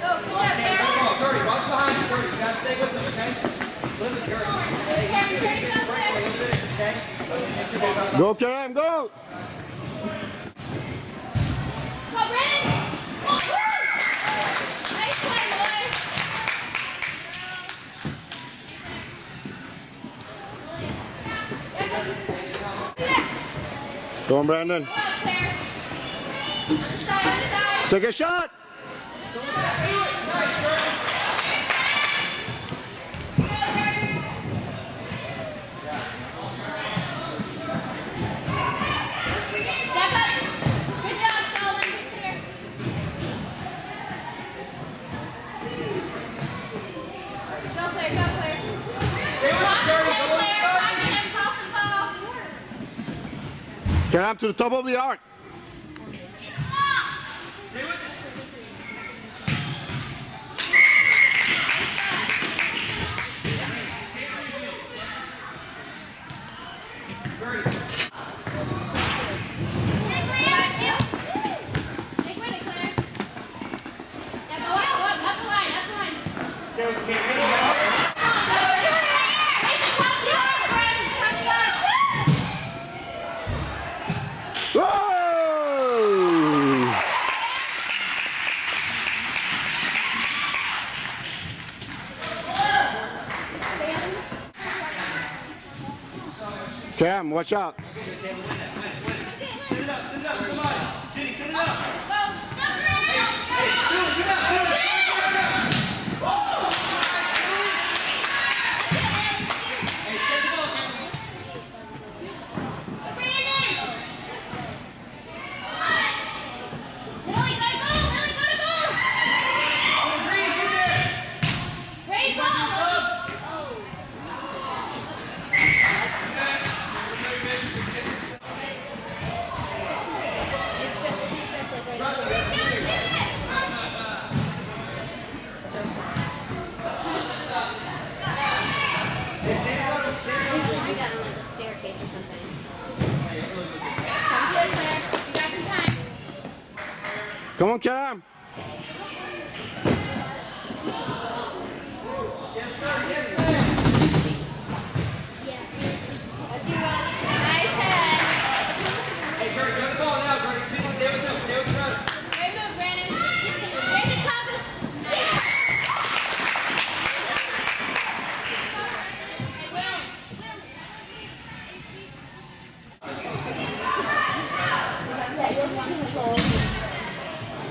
Go, good job, Come on, Curry, watch behind you, Curry. You gotta stay with them, okay? Listen, Curry. Hey, Kerem, you go, this break Kerem. while you finish, okay? Make sure they don't- Go, Cam, go! Go, Brandon. Woo! Nice play, boys. Go on, Brandon. Go, Claire. Side, other side. Take a shot! Step up. To the top of the arc. Got Cam, watch out. Send it up, send it up. Jenny, send it up. Go. Hey, do it, get up, do it. Hey, stay the ball, Brandon. Lily, gotta go, Lily, gotta go. Green, get there. Great ball. Usually do that on like a staircase or something. Come to it, Claire. You got some time. Come on,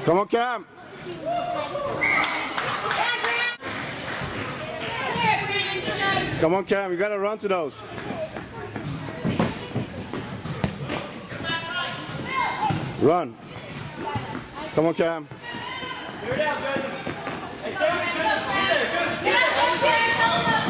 Come on, Cam. Here. Come on, Cam. You gotta run to those. Run. Come on, Cam. Clear it out, Joseph. Hey, stay with it, Joseph. Get there, Joseph, get there.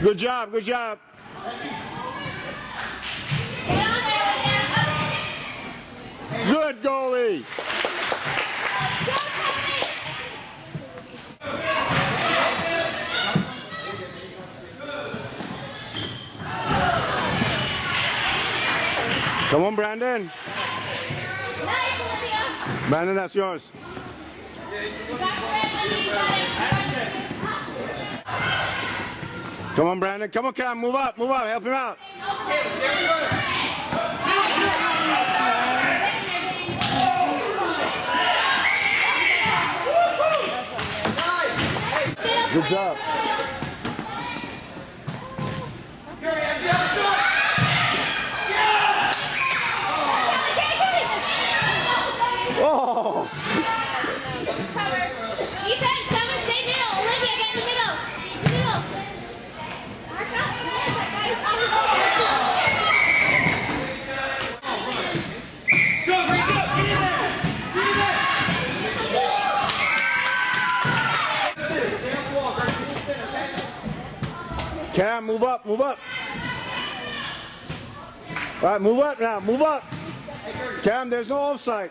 Good job, good job. Good goalie. Come on, Brandon. Brandon, that's yours. Come on, Brandon. Come on, Cam. Move up, move up. Help him out. Good job. Oh! Cam, move up, move up. All right, move up now, move up. Cam, there's no offside.